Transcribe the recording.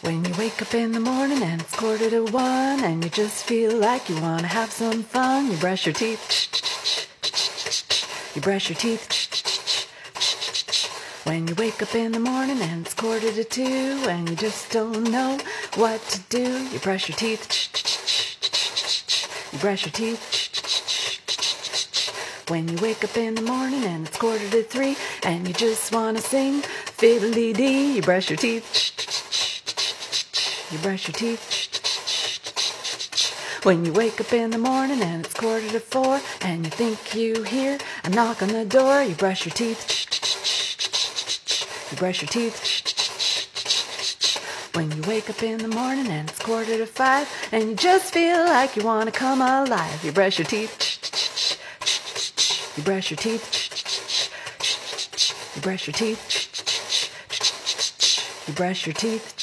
When you wake up in the morning and it's quarter to one and you just feel like you want to have some fun, you brush your teeth. You brush your teeth. When you wake up in the morning and it's quarter to two and you just don't know what to do, you brush your teeth. You brush your teeth. When you wake up in the morning and it's quarter to three and you just want to sing fiddly dee, you brush your teeth. You brush your teeth. When you wake up in the morning and it's quarter to four and you think you hear a knock on the door, you brush your teeth. You brush your teeth. When you wake up in the morning and it's quarter to five and you just feel like you want to come alive, you brush your teeth. You brush your teeth. You brush your teeth. You brush your teeth.